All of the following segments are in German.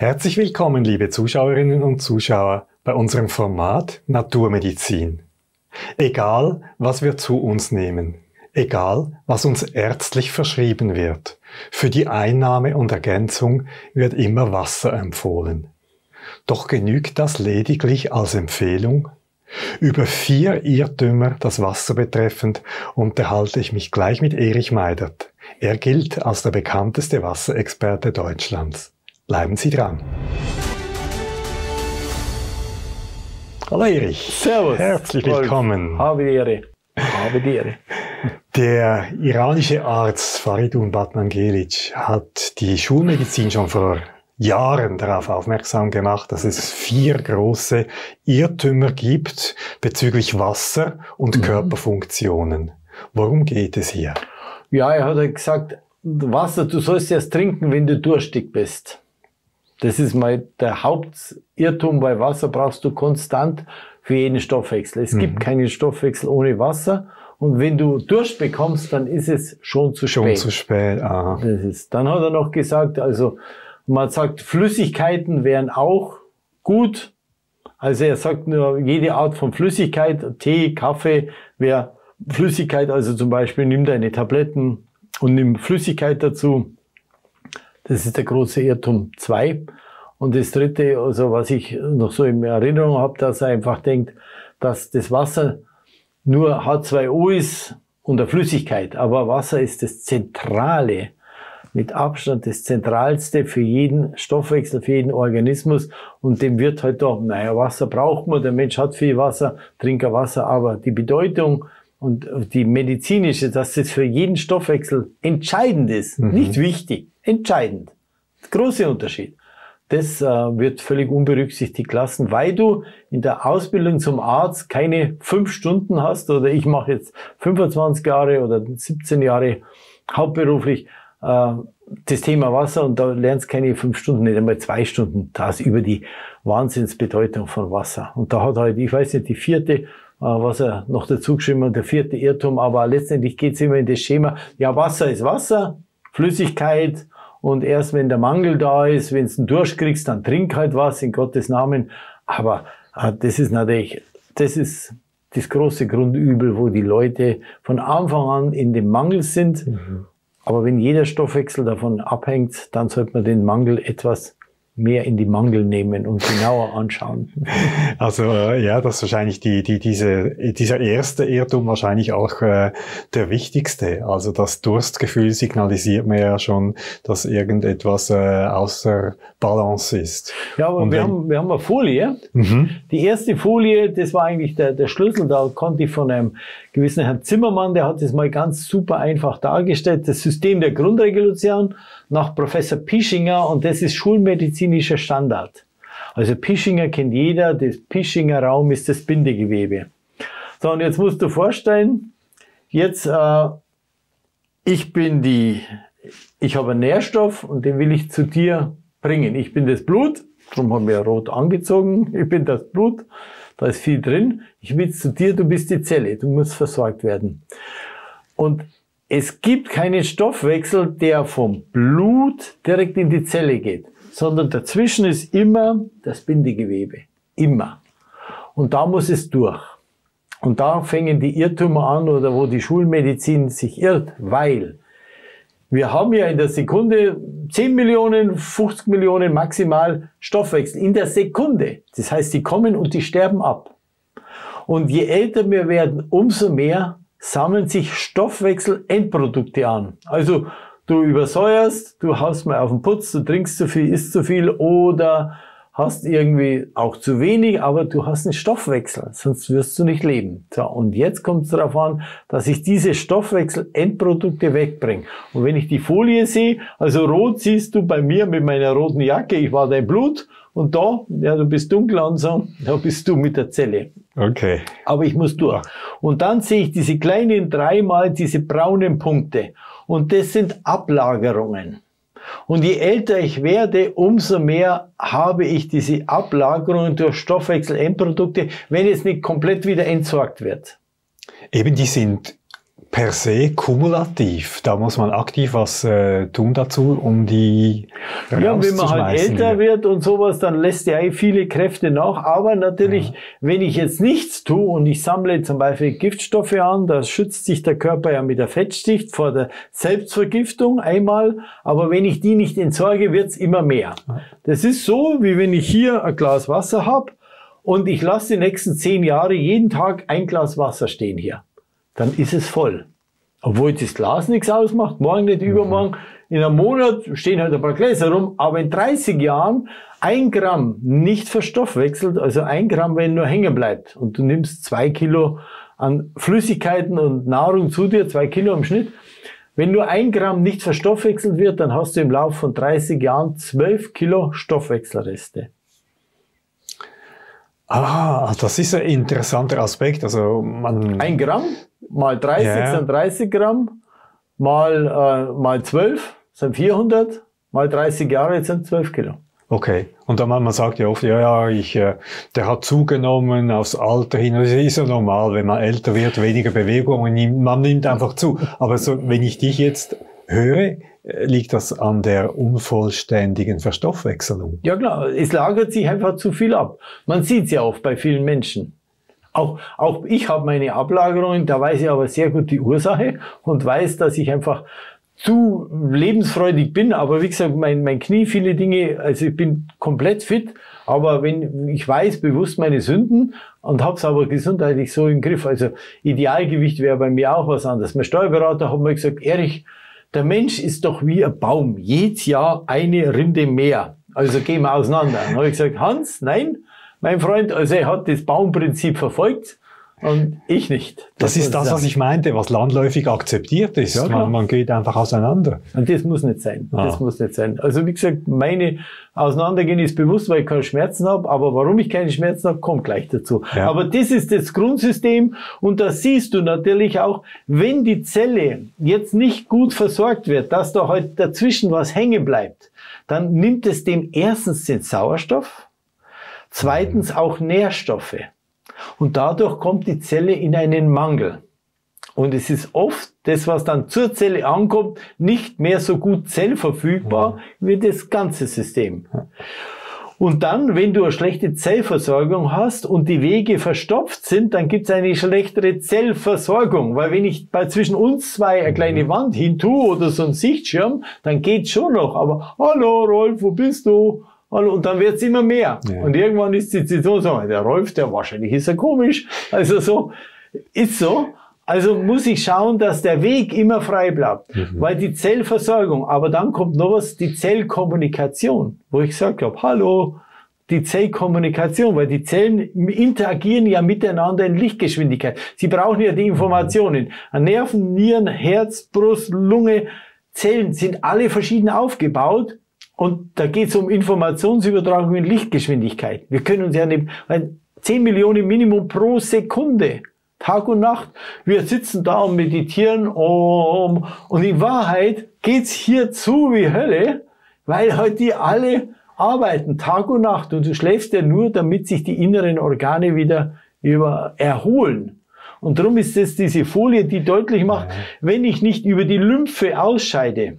Herzlich willkommen, liebe Zuschauerinnen und Zuschauer, bei unserem Format Naturmedizin. Egal, was wir zu uns nehmen, egal, was uns ärztlich verschrieben wird, für die Einnahme und Ergänzung wird immer Wasser empfohlen. Doch genügt das lediglich als Empfehlung? Über vier Irrtümer das Wasser betreffend unterhalte ich mich gleich mit Erich Meidert. Er gilt als der bekannteste Wasserexperte Deutschlands. Bleiben Sie dran. Hallo Erich. Servus. Herzlich willkommen. Habe die Ehre. Habe die Ehre. Der iranische Arzt Faridun Batmangelic hat die Schulmedizin schon vor Jahren darauf aufmerksam gemacht, dass es vier große Irrtümer gibt bezüglich Wasser und mhm. Körperfunktionen. Worum geht es hier? Ja, er hat gesagt, Wasser, du sollst erst trinken, wenn du durstig bist. Das ist mal der Hauptirrtum. Bei Wasser brauchst du konstant für jeden Stoffwechsel. Es mhm. gibt keinen Stoffwechsel ohne Wasser. Und wenn du Durst bekommst, dann ist es schon zu spät. Schon zu spät, ah. Das ist, dann hat er noch gesagt, also man sagt, Flüssigkeiten wären auch gut. Also er sagt nur, jede Art von Flüssigkeit, Tee, Kaffee, wäre Flüssigkeit, also zum Beispiel nimm deine Tabletten und nimm Flüssigkeit dazu. Das ist der große Irrtum 2. Und das dritte, also was ich noch so in Erinnerung habe, dass er einfach denkt, dass das Wasser nur H2O ist und der Flüssigkeit. Aber Wasser ist das Zentrale, mit Abstand das Zentralste für jeden Stoffwechsel, für jeden Organismus. Und dem wird halt doch, naja, Wasser braucht man, der Mensch hat viel Wasser, Trinker Wasser, aber die Bedeutung und die medizinische, dass das für jeden Stoffwechsel entscheidend ist, mhm. nicht wichtig, entscheidend. Großer Unterschied. Das äh, wird völlig unberücksichtigt lassen, weil du in der Ausbildung zum Arzt keine fünf Stunden hast oder ich mache jetzt 25 Jahre oder 17 Jahre hauptberuflich äh, das Thema Wasser und da lernst keine fünf Stunden, nicht einmal zwei Stunden, das über die Wahnsinnsbedeutung von Wasser. Und da hat halt, ich weiß nicht, die vierte, äh, was er noch dazu geschrieben der vierte Irrtum, aber letztendlich geht es immer in das Schema, ja, Wasser ist Wasser, Flüssigkeit, und erst wenn der Mangel da ist, wenn du einen Durst kriegst, dann trink halt was in Gottes Namen. Aber äh, das ist natürlich, das ist das große Grundübel, wo die Leute von Anfang an in dem Mangel sind. Mhm. Aber wenn jeder Stoffwechsel davon abhängt, dann sollte man den Mangel etwas mehr in die Mangel nehmen und genauer anschauen. Also äh, ja, das ist wahrscheinlich die, die, diese, dieser erste Irrtum wahrscheinlich auch äh, der wichtigste. Also das Durstgefühl signalisiert mir ja schon, dass irgendetwas äh, außer Balance ist. Ja, aber wir, haben, wir haben eine Folie. Mhm. Die erste Folie, das war eigentlich der, der Schlüssel. Da konnte ich von einem gewissen Herrn Zimmermann, der hat das mal ganz super einfach dargestellt. Das System der Grundregulation nach Professor Pischinger und das ist schulmedizinischer Standard. Also Pischinger kennt jeder, das Pischinger Raum ist das Bindegewebe. So, und jetzt musst du vorstellen, jetzt, äh, ich bin die, ich habe einen Nährstoff und den will ich zu dir bringen. Ich bin das Blut, darum haben wir rot angezogen, ich bin das Blut, da ist viel drin. Ich will zu dir, du bist die Zelle, du musst versorgt werden. Und es gibt keinen Stoffwechsel, der vom Blut direkt in die Zelle geht, sondern dazwischen ist immer das Bindegewebe. Immer. Und da muss es durch. Und da fängen die Irrtümer an oder wo die Schulmedizin sich irrt, weil wir haben ja in der Sekunde 10 Millionen, 50 Millionen maximal Stoffwechsel in der Sekunde. Das heißt, die kommen und die sterben ab. Und je älter wir werden, umso mehr sammeln sich Stoffwechselendprodukte an. Also du übersäuerst, du haust mal auf den Putz, du trinkst zu viel, isst zu viel oder hast irgendwie auch zu wenig, aber du hast einen Stoffwechsel, sonst wirst du nicht leben. So, und jetzt kommt es darauf an, dass ich diese Stoffwechsel-Endprodukte wegbringe. Und wenn ich die Folie sehe, also rot siehst du bei mir mit meiner roten Jacke, ich war dein Blut und da, ja, du bist dunkel und so, da bist du mit der Zelle. Okay. Aber ich muss durch. Und dann sehe ich diese kleinen dreimal diese braunen Punkte. Und das sind Ablagerungen. Und je älter ich werde, umso mehr habe ich diese Ablagerungen durch Stoffwechselendprodukte, wenn es nicht komplett wieder entsorgt wird. Eben, die sind per se kumulativ. Da muss man aktiv was äh, tun dazu, um die Ja, wenn man halt älter wird und sowas, dann lässt ja eh viele Kräfte nach. Aber natürlich, ja. wenn ich jetzt nichts tue und ich sammle zum Beispiel Giftstoffe an, da schützt sich der Körper ja mit der Fettschicht vor der Selbstvergiftung einmal. Aber wenn ich die nicht entsorge, wird's immer mehr. Das ist so, wie wenn ich hier ein Glas Wasser habe und ich lasse die nächsten zehn Jahre jeden Tag ein Glas Wasser stehen hier dann ist es voll. Obwohl das Glas nichts ausmacht, morgen nicht, mhm. übermorgen, in einem Monat stehen halt ein paar Gläser rum, aber in 30 Jahren ein Gramm nicht verstoffwechselt, also ein Gramm, wenn nur hängen bleibt und du nimmst zwei Kilo an Flüssigkeiten und Nahrung zu dir, zwei Kilo im Schnitt, wenn nur ein Gramm nicht verstoffwechselt wird, dann hast du im Laufe von 30 Jahren zwölf Kilo Stoffwechselreste. Ah, das ist ein interessanter Aspekt. Also man ein Gramm mal 30 ja. sind 30 Gramm, mal, äh, mal 12 sind 400, mal 30 Jahre sind 12 Kilo. Okay. Und dann, man sagt ja oft, ja, ja, ich, äh, der hat zugenommen aufs Alter hin. Das ist ja normal, wenn man älter wird, weniger Bewegung und man nimmt einfach zu. Aber so, wenn ich dich jetzt höre, äh, liegt das an der unvollständigen Verstoffwechselung. Ja klar, es lagert sich einfach zu viel ab. Man sieht es ja oft bei vielen Menschen. Auch, auch ich habe meine Ablagerungen, da weiß ich aber sehr gut die Ursache und weiß, dass ich einfach zu lebensfreudig bin. Aber wie gesagt, mein, mein Knie, viele Dinge, also ich bin komplett fit. Aber wenn ich weiß bewusst meine Sünden und habe es aber gesundheitlich so im Griff, also Idealgewicht wäre bei mir auch was anderes. Mein Steuerberater hat mir gesagt, Erich, der Mensch ist doch wie ein Baum. Jedes Jahr eine Rinde mehr. Also gehen wir auseinander. Dann habe ich gesagt, Hans, nein, mein Freund, also er hat das Baumprinzip verfolgt und ich nicht. Das, das ist das, was ich meinte, was landläufig akzeptiert ist. Ja, man, man, geht einfach auseinander. Und das muss nicht sein. Ah. Das muss nicht sein. Also wie gesagt, meine Auseinandergehen ist bewusst, weil ich keine Schmerzen habe, aber warum ich keine Schmerzen habe, kommt gleich dazu. Ja. Aber das ist das Grundsystem und da siehst du natürlich auch, wenn die Zelle jetzt nicht gut versorgt wird, dass da halt dazwischen was hängen bleibt, dann nimmt es dem erstens den Sauerstoff, Zweitens auch Nährstoffe. Und dadurch kommt die Zelle in einen Mangel. Und es ist oft das, was dann zur Zelle ankommt, nicht mehr so gut zellverfügbar wie das ganze System. Und dann, wenn du eine schlechte Zellversorgung hast und die Wege verstopft sind, dann gibt es eine schlechtere Zellversorgung. Weil wenn ich bei zwischen uns zwei eine kleine mhm. Wand hin tue oder so ein Sichtschirm, dann geht's schon noch. Aber hallo Rolf, wo bist du? Und dann wird's immer mehr. Ja. Und irgendwann ist die Situation so, der Rolf, der wahrscheinlich ist er komisch. Also so, ist so. Also muss ich schauen, dass der Weg immer frei bleibt. Mhm. Weil die Zellversorgung, aber dann kommt noch was, die Zellkommunikation, wo ich gesagt habe, hallo, die Zellkommunikation, weil die Zellen interagieren ja miteinander in Lichtgeschwindigkeit. Sie brauchen ja die Informationen. Nerven, Nieren, Herz, Brust, Lunge, Zellen sind alle verschieden aufgebaut und da geht es um Informationsübertragung in Lichtgeschwindigkeit. Wir können uns ja nicht, weil 10 Millionen Minimum pro Sekunde, Tag und Nacht. Wir sitzen da und meditieren um, und in Wahrheit geht's hier zu wie Hölle, weil halt die alle arbeiten Tag und Nacht und du schläfst ja nur, damit sich die inneren Organe wieder über erholen. Und darum ist es diese Folie, die deutlich macht, wenn ich nicht über die Lymphe ausscheide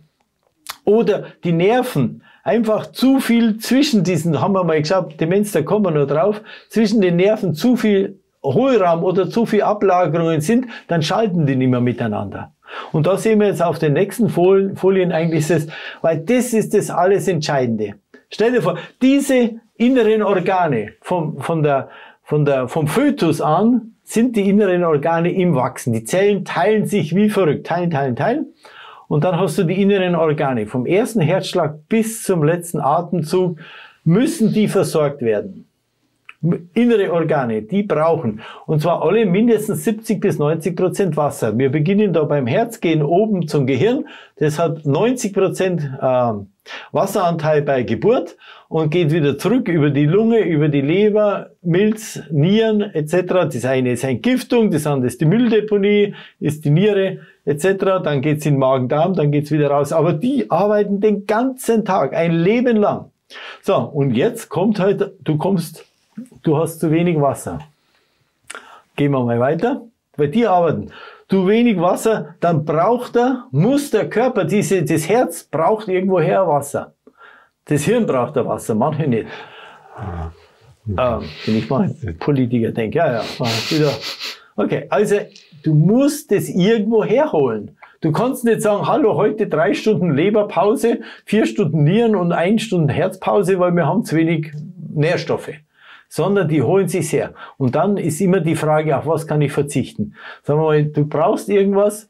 oder die Nerven, einfach zu viel zwischen diesen, haben wir mal geschaut, Demenz, da kommen wir noch drauf, zwischen den Nerven zu viel Hohlraum oder zu viel Ablagerungen sind, dann schalten die nicht mehr miteinander. Und da sehen wir jetzt auf den nächsten Folien, Folien eigentlich das, weil das ist das alles Entscheidende. Stell dir vor, diese inneren Organe vom, von der, von der, vom Fötus an sind die inneren Organe im Wachsen. Die Zellen teilen sich wie verrückt, teilen, teilen, teilen. Und dann hast du die inneren Organe. Vom ersten Herzschlag bis zum letzten Atemzug müssen die versorgt werden. Innere Organe, die brauchen. Und zwar alle mindestens 70 bis 90 Prozent Wasser. Wir beginnen da beim Herz, gehen oben zum Gehirn. Das hat 90 Prozent äh, Wasseranteil bei Geburt und geht wieder zurück über die Lunge, über die Leber, Milz, Nieren etc. Das eine ist Entgiftung, das andere ist die Mülldeponie, ist die Niere etc. Dann geht's in Magen-Darm, dann geht's wieder raus. Aber die arbeiten den ganzen Tag, ein Leben lang. So, und jetzt kommt halt, du kommst, du hast zu wenig Wasser. Gehen wir mal weiter, weil die arbeiten. du wenig Wasser, dann braucht er, muss der Körper, diese, das Herz braucht irgendwoher Wasser. Das Hirn braucht er Wasser, manche nicht. Ähm, wenn ich mal Politiker denke, ja, ja, wieder. Okay, also du musst es irgendwo herholen. Du kannst nicht sagen, hallo, heute drei Stunden Leberpause, vier Stunden Nieren und ein Stunden Herzpause, weil wir haben zu wenig Nährstoffe. Sondern die holen sich her. Und dann ist immer die Frage, auf was kann ich verzichten? Sagen wir mal, du brauchst irgendwas,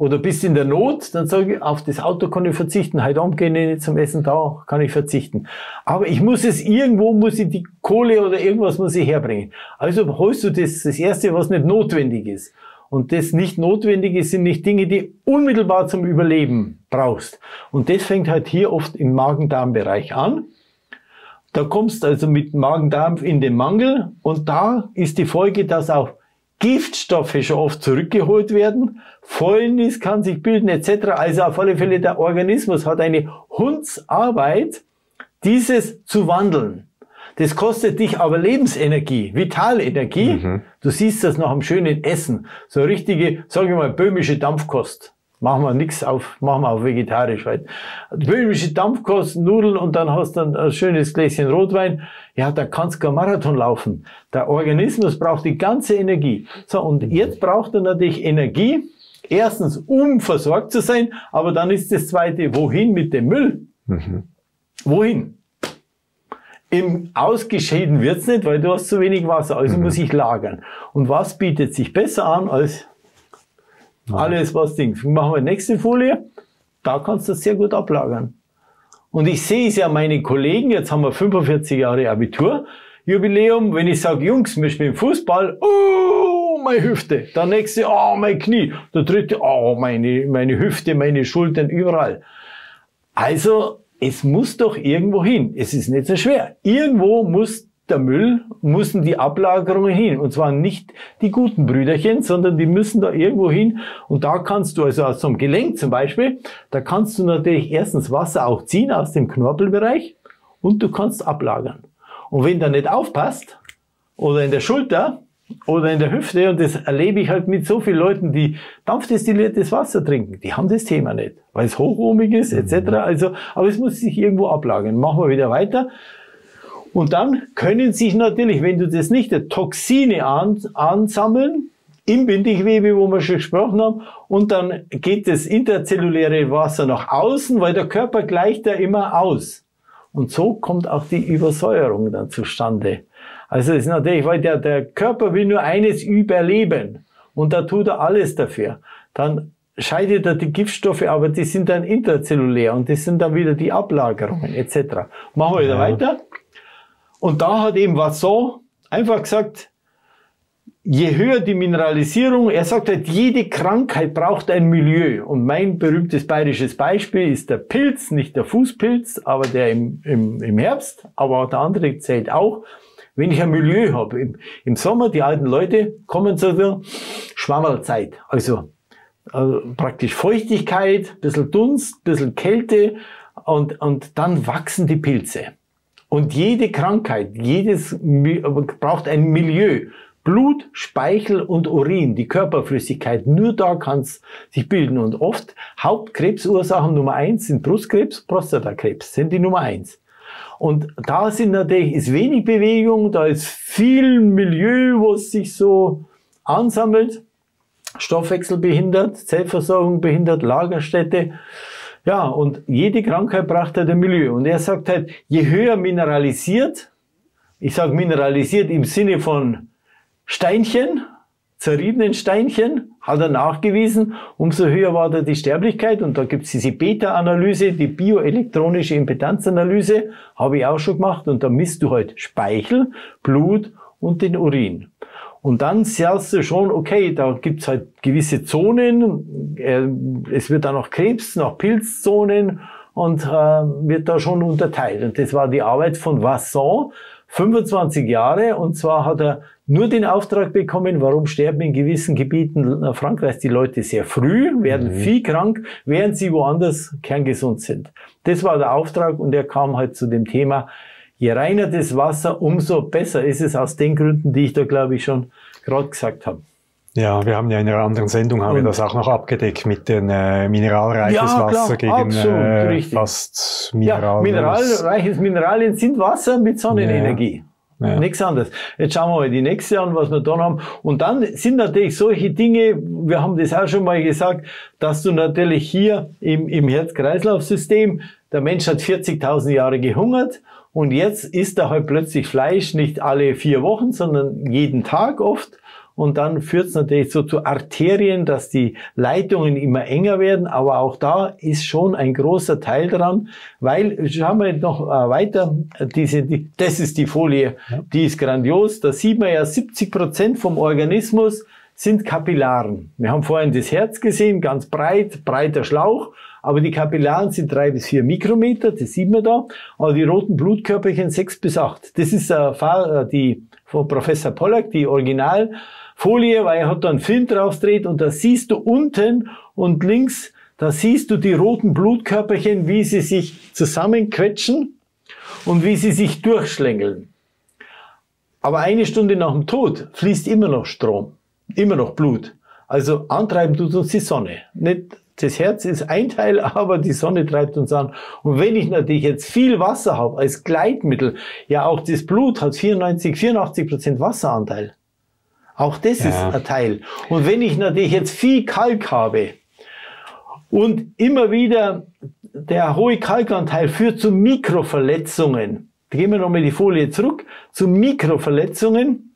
oder bist in der Not, dann sage ich, auf das Auto kann ich verzichten. Heute Abend gehe ich nicht zum Essen, da kann ich verzichten. Aber ich muss es irgendwo, muss ich die Kohle oder irgendwas muss ich herbringen. Also holst du das, das Erste, was nicht notwendig ist. Und das nicht Notwendige sind nicht Dinge, die unmittelbar zum Überleben brauchst. Und das fängt halt hier oft im Magen-Darm-Bereich an. Da kommst also mit Magen-Darm in den Mangel und da ist die Folge, dass auch Giftstoffe schon oft zurückgeholt werden, Fäulnis kann sich bilden etc. Also auf alle Fälle der Organismus hat eine Hundsarbeit, dieses zu wandeln. Das kostet dich aber Lebensenergie, Vitalenergie. Mhm. Du siehst das nach einem schönen Essen. So richtige, sage ich mal, böhmische Dampfkost. Machen wir nichts auf, machen wir auf vegetarisch. Weil böhmische Dampfkost, Nudeln und dann hast du ein schönes Gläschen Rotwein. Ja, da kannst du kein Marathon laufen. Der Organismus braucht die ganze Energie. So, und jetzt braucht er natürlich Energie. Erstens, um versorgt zu sein, aber dann ist das zweite, wohin mit dem Müll? Mhm. Wohin? Im Ausgeschieden wird's nicht, weil du hast zu wenig Wasser, also mhm. muss ich lagern. Und was bietet sich besser an als alles, was Ding. Machen wir nächste Folie. Da kannst du das sehr gut ablagern. Und ich sehe es ja meine Kollegen, jetzt haben wir 45 Jahre Abitur, Jubiläum, wenn ich sage, Jungs, wir spielen Fußball, oh, meine Hüfte. Der nächste, oh, mein Knie. Der dritte, oh, meine, meine Hüfte, meine Schultern, überall. Also, es muss doch irgendwo hin. Es ist nicht so schwer. Irgendwo muss der Müll, müssen die Ablagerungen hin. Und zwar nicht die guten Brüderchen, sondern die müssen da irgendwo hin. Und da kannst du, also aus so einem Gelenk zum Beispiel, da kannst du natürlich erstens Wasser auch ziehen aus dem Knorpelbereich und du kannst ablagern. Und wenn da nicht aufpasst, oder in der Schulter, oder in der Hüfte, und das erlebe ich halt mit so vielen Leuten, die dampfdestilliertes Wasser trinken, die haben das Thema nicht, weil es hochohmig ist, etc. Mhm. Also, aber es muss sich irgendwo ablagern. Machen wir wieder weiter. Und dann können sich natürlich, wenn du das nicht, Toxine an, ansammeln im Bindegewebe, wo wir schon gesprochen haben, und dann geht das interzelluläre Wasser nach außen, weil der Körper gleicht ja immer aus. Und so kommt auch die Übersäuerung dann zustande. Also es ist natürlich, weil der, der Körper will nur eines überleben. Und da tut er alles dafür. Dann scheidet er die Giftstoffe, aber die sind dann interzellulär und das sind dann wieder die Ablagerungen etc. Machen wir wieder ja. weiter. Und da hat eben Vasson einfach gesagt, je höher die Mineralisierung, er sagt halt, jede Krankheit braucht ein Milieu. Und mein berühmtes bayerisches Beispiel ist der Pilz, nicht der Fußpilz, aber der im, im, im Herbst, aber der andere zählt auch wenn ich ein Milieu habe. Im, Im, Sommer, die alten Leute kommen zu der Schwammerlzeit. Also, also praktisch Feuchtigkeit, bisschen Dunst, bisschen Kälte und, und dann wachsen die Pilze. Und jede Krankheit, jedes braucht ein Milieu. Blut, Speichel und Urin, die Körperflüssigkeit, nur da kann es sich bilden. Und oft Hauptkrebsursachen Nummer eins sind Brustkrebs, Prostatakrebs, sind die Nummer eins. Und da sind natürlich, ist wenig Bewegung, da ist viel Milieu, was sich so ansammelt. Stoffwechsel behindert, Zellversorgung behindert, Lagerstätte. Ja, und jede Krankheit braucht halt ein Milieu. Und er sagt halt, je höher mineralisiert, ich sage mineralisiert im Sinne von Steinchen, zerriebenen Steinchen, hat er nachgewiesen, umso höher war da die Sterblichkeit. Und da gibt es diese Beta-Analyse, die bioelektronische Impedanzanalyse, habe ich auch schon gemacht. Und da misst du halt Speichel, Blut und den Urin. Und dann siehst du schon, okay, da gibt's halt gewisse Zonen, äh, es wird dann noch Krebs, noch Pilzzonen und äh, wird da schon unterteilt. Und das war die Arbeit von Vasson, 25 Jahre, und zwar hat er nur den Auftrag bekommen, warum sterben in gewissen Gebieten Frankreichs die Leute sehr früh, werden mhm. viel krank, während sie woanders kerngesund sind. Das war der Auftrag und er kam halt zu dem Thema, je reiner das Wasser, umso besser ist es aus den Gründen, die ich da glaube ich schon gerade gesagt habe. Ja, wir haben ja in einer anderen Sendung haben wir das auch noch abgedeckt mit den äh, mineralreiches Ja, Wasser klar, gegen äh, fast Ja, Mineral. mineralreiches Mineralien sind Wasser mit Sonnenenergie. Ja. Nichts anderes. Jetzt schauen wir mal die nächste an, was wir da haben. Und dann sind natürlich solche Dinge, wir haben das auch schon mal gesagt, dass du natürlich hier im, im Herz-Kreislauf-System, der Mensch hat 40.000 Jahre gehungert und jetzt isst er halt plötzlich Fleisch nicht alle vier Wochen, sondern jeden Tag oft. Und dann führt es natürlich so zu Arterien, dass die Leitungen immer enger werden. Aber auch da ist schon ein großer Teil dran, weil, schauen wir noch äh, weiter, diese, die, das ist die Folie, die ist grandios. Da sieht man ja 70 Prozent vom Organismus sind Kapillaren. Wir haben vorhin das Herz gesehen, ganz breit, breiter Schlauch. Aber die Kapillaren sind drei bis vier Mikrometer, das sieht man da. Aber die roten Blutkörperchen sechs bis acht. Das ist äh, äh, die von Professor Pollack, die Originalfolie, weil er hat da einen Film drauf gedreht und da siehst du unten und links, da siehst du die roten Blutkörperchen, wie sie sich zusammenquetschen und wie sie sich durchschlängeln. Aber eine Stunde nach dem Tod fließt immer noch Strom, immer noch Blut. Also antreiben tut uns die Sonne. Nicht das Herz ist ein Teil, aber die Sonne treibt uns an. Und wenn ich natürlich jetzt viel Wasser habe als Gleitmittel, ja auch das Blut hat 94, 84 Prozent Wasseranteil. Auch das Ja. ist ein Teil. Und wenn ich natürlich jetzt viel Kalk habe und immer wieder der hohe Kalkanteil führt zu Mikroverletzungen. Gehen wir nochmal die Folie zurück, zu Mikroverletzungen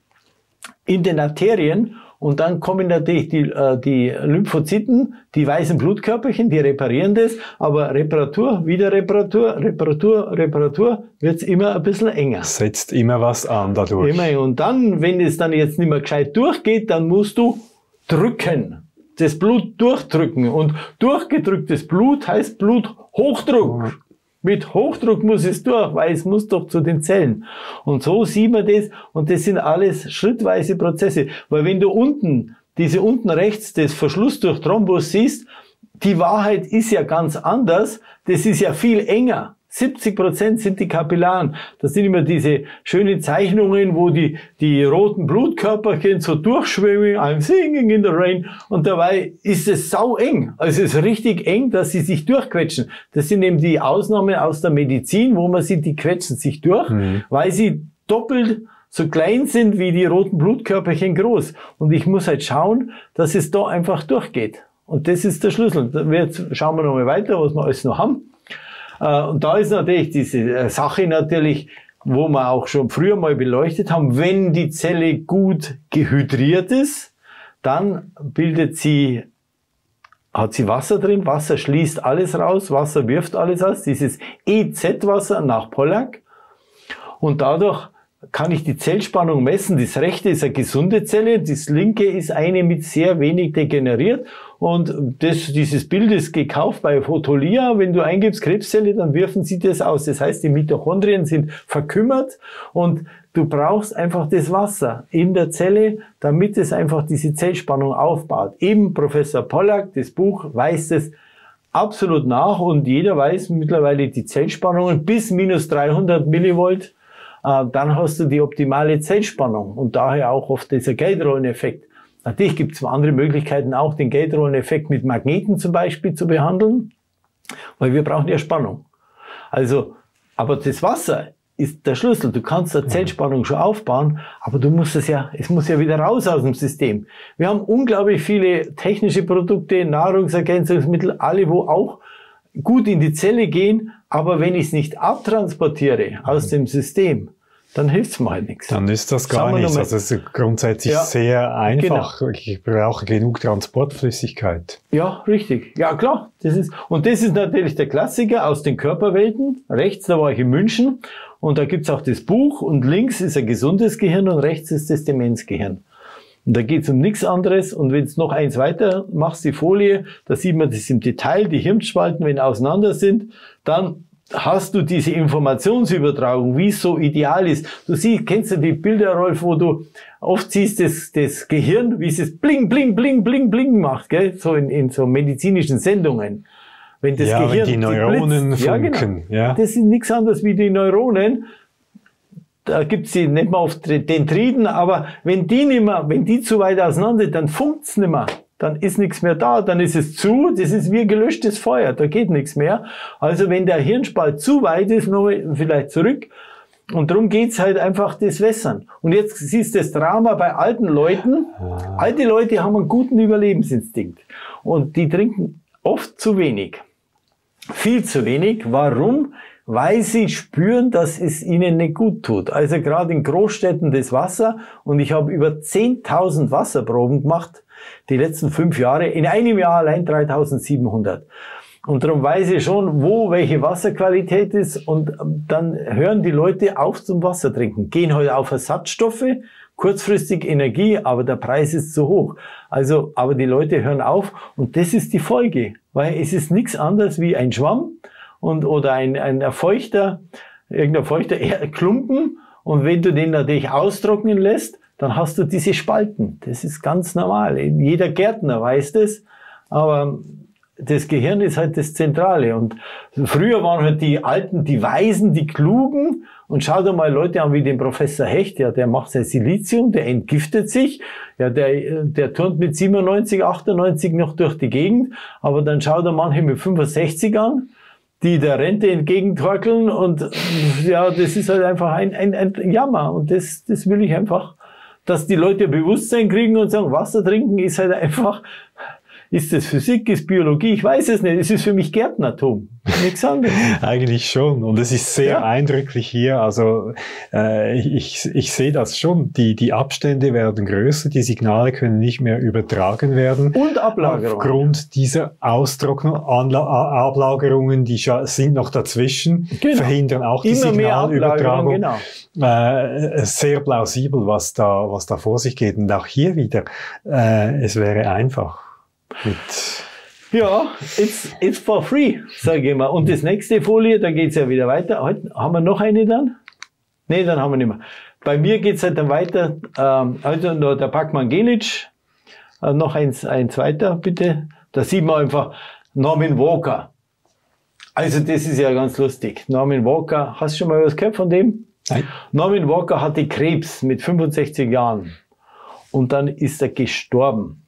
in den Arterien und dann kommen natürlich die, äh, die Lymphozyten, die weißen Blutkörperchen, die reparieren das, aber Reparatur, wieder Reparatur, Reparatur, Reparatur, wird's immer ein bisschen enger. Setzt immer was an dadurch. Immer. Und dann, wenn es dann jetzt nicht mehr gescheit durchgeht, dann musst du drücken. Das Blut durchdrücken. Und durchgedrücktes Blut heißt Bluthochdruck. Mit Hochdruck muss es durch, weil es muss doch zu den Zellen. Und so sieht man das. Und das sind alles schrittweise Prozesse. Weil wenn du unten, diese unten rechts, das Verschluss durch Thrombus siehst, die Wahrheit ist ja ganz anders. Das ist ja viel enger. 70 Prozent sind die Kapillaren. Das sind immer diese schönen Zeichnungen, wo die, die roten Blutkörperchen so durchschwimmen. I'm singing in the rain. Und dabei ist es sau eng. Also es ist richtig eng, dass sie sich durchquetschen. Das sind eben die Ausnahmen aus der Medizin, wo man sieht, die quetschen sich durch, weil sie doppelt so klein sind wie die roten Blutkörperchen groß. Und ich muss halt schauen, dass es da einfach durchgeht. Und das ist der Schlüssel. Jetzt schauen wir nochmal weiter, was wir alles noch haben. Äh, Und da ist natürlich diese äh, Sache natürlich, wo wir auch schon früher mal beleuchtet haben, wenn die Zelle gut gehydriert ist, dann bildet sie, hat sie Wasser drin, Wasser schließt alles raus, Wasser wirft alles aus, dieses EZ-Wasser nach Pollack. Und dadurch kann ich die Zellspannung messen. Das rechte ist eine gesunde Zelle, das linke ist eine mit sehr wenig degeneriert. Und das, dieses Bild ist gekauft bei Photolia. Wenn du eingibst Krebszelle, dann wirfen sie das aus. Das heißt, die Mitochondrien sind verkümmert und du brauchst einfach das Wasser in der Zelle, damit es einfach diese Zellspannung aufbaut. Eben Professor Pollack, das Buch, weist es absolut nach und jeder weiß mittlerweile die Zellspannungen bis minus 300 Millivolt äh, dann hast du die optimale Zellspannung und daher auch oft dieser Geldrolleneffekt. Natürlich gibt es andere Möglichkeiten, auch den Geldrolleneffekt mit Magneten zum Beispiel zu behandeln, weil wir brauchen ja Spannung. Also, aber das Wasser ist der Schlüssel. Du kannst eine Zellspannung schon aufbauen, aber du musst es ja, es muss ja wieder raus aus dem System. Wir haben unglaublich viele technische Produkte, Nahrungsergänzungsmittel, alle, wo auch gut in die Zelle gehen, aber wenn ich es nicht abtransportiere aus dem System, dann hilft es mir halt nichts. Dann ist das gar nichts. Also es ist grundsätzlich Ja, sehr einfach. Ich brauche genug Transportflüssigkeit. Ja, richtig. Ja, klar. Das ist, und das ist natürlich der Klassiker aus den Körperwelten. Rechts, da war ich in München und da gibt's auch das Buch und links ist ein gesundes Gehirn und rechts ist das Demenzgehirn. Und da geht's um nichts anderes. Und wenn du noch eins weiter machst, die Folie, da sieht man das im Detail, die Hirnspalten, wenn auseinander sind, dann hast du diese Informationsübertragung, wie es so ideal ist. Du siehst, kennst du die Bilder, Rolf, wo du oft siehst, das, das Gehirn, wie es es bling, bling, bling, bling, bling macht, gell? so in, in so medizinischen Sendungen. Wenn das Ja, wenn Gehirn die Neuronen blitzt, ja, funken, genau. ja. Das ist nichts anderes wie die Neuronen. da gibt's die nicht mehr auf Dendriten, aber wenn die nicht mehr, wenn die zu weit auseinander sind, dann funkt's nicht mehr. Dann ist nichts mehr da, dann ist es zu, das ist wie gelöschtes Feuer, da geht nichts mehr. Also wenn der Hirnspalt zu weit ist, noch vielleicht zurück, und darum geht's halt einfach das Wässern. Und jetzt siehst du das Drama bei alten Leuten. Ah. Alte Leute haben einen guten Überlebensinstinkt. Und die trinken oft zu wenig. Viel zu wenig. Warum? Weil sie spüren, dass es ihnen nicht gut tut. Also gerade in Großstädten das Wasser. Und ich habe über 10.000 Wasserproben gemacht. Die letzten fünf Jahre. In einem Jahr allein 3.700. Und darum weiß ich schon, wo welche Wasserqualität ist und dann hören die Leute auf zum Wasser trinken, gehen heute halt auf Ersatzstoffe, kurzfristig Energie, aber der Preis ist zu hoch. Also, aber die Leute hören auf und das ist die Folge, weil es ist nichts anderes wie ein Schwamm und oder ein, ein feuchter, irgendein feuchter Klumpen und wenn du den natürlich austrocknen lässt, dann hast du diese Spalten. Das ist ganz normal. Jeder Gärtner weiß das, aber das Gehirn ist halt das Zentrale. Und früher waren halt die Alten, die Weisen, die Klugen. Und schau dir mal Leute an wie den Professor Hecht, ja, der macht sein Silizium, der entgiftet sich, ja, der, der turnt mit 97, 98 noch durch die Gegend. Aber dann schau dir manche mit 65 an, die der Rente entgegentorkeln. Und ja, das ist halt einfach ein, ein, ein Jammer. Und das, das will ich einfach, dass die Leute Bewusstsein kriegen und sagen, Wasser trinken ist halt einfach ist das Physik, ist Biologie? Ich weiß es nicht. Es ist für mich Gärtnertum. Nichts anderes. Eigentlich schon. Und es ist sehr ja. eindrücklich hier. Also äh, ich, ich sehe das schon. Die, die Abstände werden größer, die Signale können nicht mehr übertragen werden. Und Ablagerungen. Aufgrund dieser Austrocknung, Anla Ablagerungen, die sind noch dazwischen, genau. verhindern auch die Immer Signalübertragung. Genau. Äh, sehr plausibel, was da, was da vor sich geht. Und auch hier wieder, äh, es wäre einfach. Mit ja, it's, it's for free, sage ich mal. Und das nächste Folie, da geht's ja wieder weiter. Heute, haben wir noch eine dann? Nee, dann haben wir nicht mehr. Bei mir geht's halt dann weiter. Ähm, also noch der Packmann Gelic. Äh, noch eins, eins weiter, bitte. Da sieht man einfach Norman Walker. Also das ist ja ganz lustig. Norman Walker, hast du schon mal was gehört von dem? Nein. Norman Walker hatte Krebs mit 65 Jahren. Und dann ist er gestorben.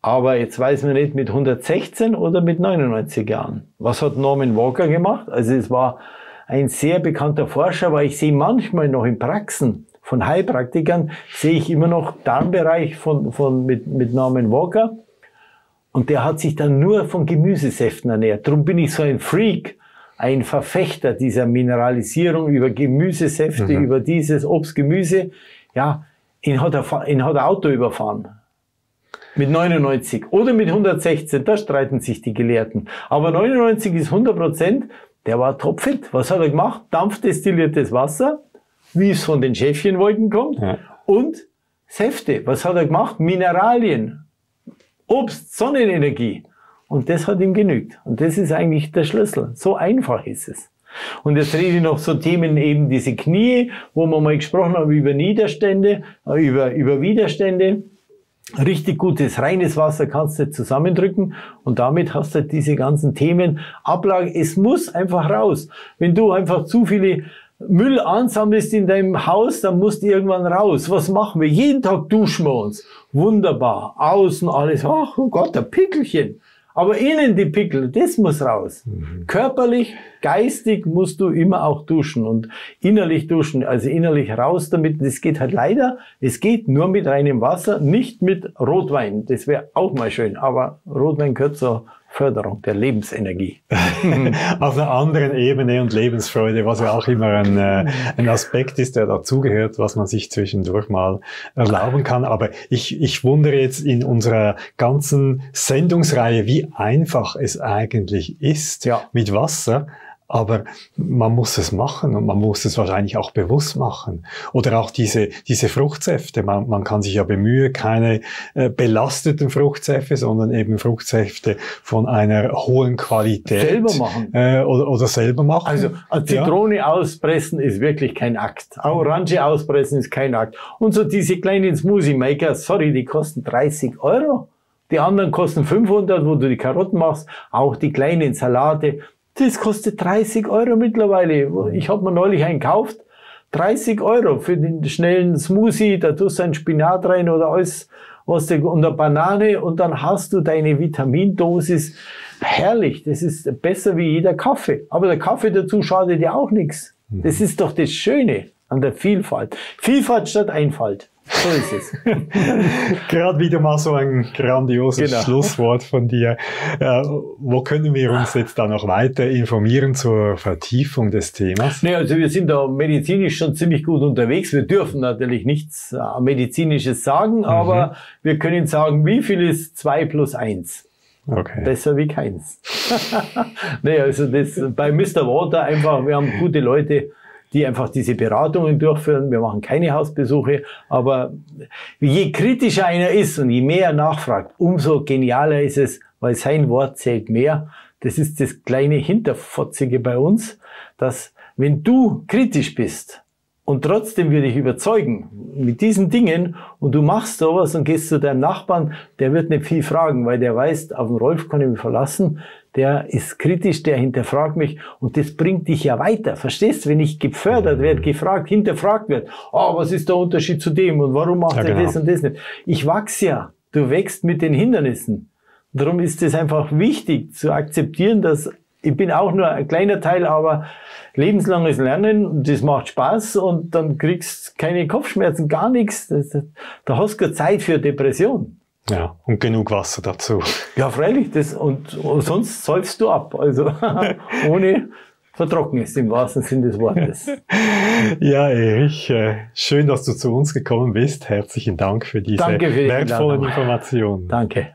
Aber jetzt weiß man nicht mit 116 oder mit 99 Jahren. Was hat Norman Walker gemacht? Also es war ein sehr bekannter Forscher, weil ich sehe manchmal noch in Praxen von Heilpraktikern, sehe ich immer noch Darmbereich von, von, mit, mit Norman Walker. Und der hat sich dann nur von Gemüsesäften ernährt. Darum bin ich so ein Freak, ein Verfechter dieser Mineralisierung über Gemüsesäfte, mhm. über dieses Obst, Gemüse. Ja, ihn hat er, ihn hat er Auto überfahren. Mit 99 oder mit 116, da streiten sich die Gelehrten. Aber 99 ist 100 Prozent, der war topfit. Was hat er gemacht? Dampfdestilliertes Wasser, wie es von den Schäfchenwolken kommt, ja. und Säfte. Was hat er gemacht? Mineralien, Obst, Sonnenenergie. Und das hat ihm genügt. Und das ist eigentlich der Schlüssel. So einfach ist es. Und jetzt rede ich noch so Themen eben diese Knie, wo wir mal gesprochen haben über Niederstände, über, über Widerstände richtig gutes, reines Wasser kannst du zusammendrücken und damit hast du diese ganzen Themen Ablage. Es muss einfach raus. Wenn du einfach zu viele Müll ansammelst in deinem Haus, dann musst du irgendwann raus. Was machen wir? Jeden Tag duschen wir uns. Wunderbar. Außen alles. Ach oh Gott, ein Pickelchen. Aber innen die Pickel, das muss raus. Mhm. Körperlich, geistig musst du immer auch duschen und innerlich duschen, also innerlich raus damit. Das geht halt leider, es geht nur mit reinem Wasser, nicht mit Rotwein. Das wäre auch mal schön, aber Rotwein gehört zur Förderung der Lebensenergie. Auf einer anderen Ebene und Lebensfreude, was ja auch immer ein, äh, ein Aspekt ist, der dazugehört, was man sich zwischendurch mal erlauben kann. Aber ich, ich wundere jetzt in unserer ganzen Sendungsreihe, wie einfach es eigentlich ist ja. mit Wasser aber man muss es machen und man muss es wahrscheinlich auch bewusst machen. Oder auch diese, diese Fruchtsäfte. Man, man kann sich ja bemühen, keine äh, belasteten Fruchtsäfte, sondern eben Fruchtsäfte von einer hohen Qualität. Selber machen. Äh, oder, oder selber machen. Also Zitrone ja. auspressen ist wirklich kein Akt. Orange auspressen ist kein Akt. Und so diese kleinen Smoothie Maker, sorry, die kosten 30 Euro. Die anderen kosten 500, wo du die Karotten machst. Auch die kleinen Salate das kostet 30 Euro mittlerweile. Ich habe mir neulich einen gekauft. 30 Euro für den schnellen Smoothie, da tust du ein Spinat rein oder alles, was du, und eine Banane und dann hast du deine Vitamindosis. Herrlich, das ist besser wie jeder Kaffee. Aber der Kaffee dazu schadet ja auch nichts. Das ist doch das Schöne an der Vielfalt. Vielfalt statt Einfalt. So ist es. Gerade wieder mal so ein grandioses genau. Schlusswort von dir. Äh, wo können wir uns jetzt da noch weiter informieren zur Vertiefung des Themas? Nee, also wir sind da medizinisch schon ziemlich gut unterwegs. Wir dürfen natürlich nichts äh, Medizinisches sagen, mhm. aber wir können sagen, wie viel ist zwei plus eins? Okay. Besser wie keins. nee, also das bei Mr. Water einfach, wir haben gute Leute, die einfach diese Beratungen durchführen. Wir machen keine Hausbesuche, aber je kritischer einer ist und je mehr er nachfragt, umso genialer ist es, weil sein Wort zählt mehr. Das ist das kleine Hinterfotzige bei uns, dass wenn du kritisch bist, und trotzdem würde ich überzeugen mit diesen Dingen und du machst sowas und gehst zu deinem Nachbarn, der wird nicht viel fragen, weil der weiß, auf den Rolf kann ich mich verlassen, der ist kritisch, der hinterfragt mich und das bringt dich ja weiter. Verstehst? Wenn ich gefördert werde, gefragt, hinterfragt wird, oh, was ist der Unterschied zu dem und warum macht ja, er genau. das und das nicht? Ich wachse ja. Du wächst mit den Hindernissen. Darum ist es einfach wichtig zu akzeptieren, dass ich bin auch nur ein kleiner Teil, aber lebenslanges Lernen, das macht Spaß und dann kriegst keine Kopfschmerzen, gar nichts. Das, da hast du keine Zeit für Depression. Ja, und genug Wasser dazu. Ja, freilich, das, und, und sonst säufst du ab. Also ohne vertrocken ist im wahrsten Sinne des Wortes. Ja, Erich, äh, schön, dass du zu uns gekommen bist. Herzlichen Dank für diese für wertvollen Informationen. Danke.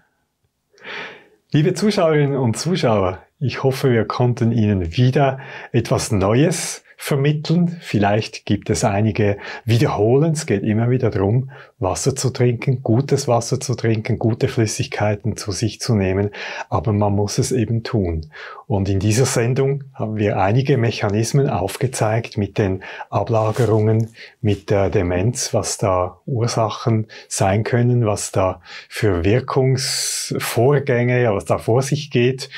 Liebe Zuschauerinnen und Zuschauer, ich hoffe, wir konnten Ihnen wieder etwas Neues vermitteln. Vielleicht gibt es einige Wiederholen. Es geht immer wieder darum, Wasser zu trinken, gutes Wasser zu trinken, gute Flüssigkeiten zu sich zu nehmen. Aber man muss es eben tun. Und in dieser Sendung haben wir einige Mechanismen aufgezeigt mit den Ablagerungen, mit der Demenz, was da Ursachen sein können, was da für Wirkungsvorgänge, was da vor sich geht.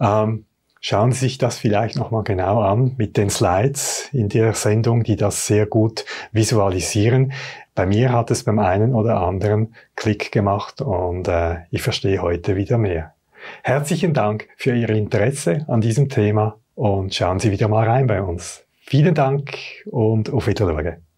Ähm, Schauen Sie sich das vielleicht nochmal genau an mit den Slides in der Sendung, die das sehr gut visualisieren. Bei mir hat es beim einen oder anderen Klick gemacht und äh, ich verstehe heute wieder mehr. Herzlichen Dank für Ihr Interesse an diesem Thema und schauen Sie wieder mal rein bei uns. Vielen Dank und auf Wiedersehen.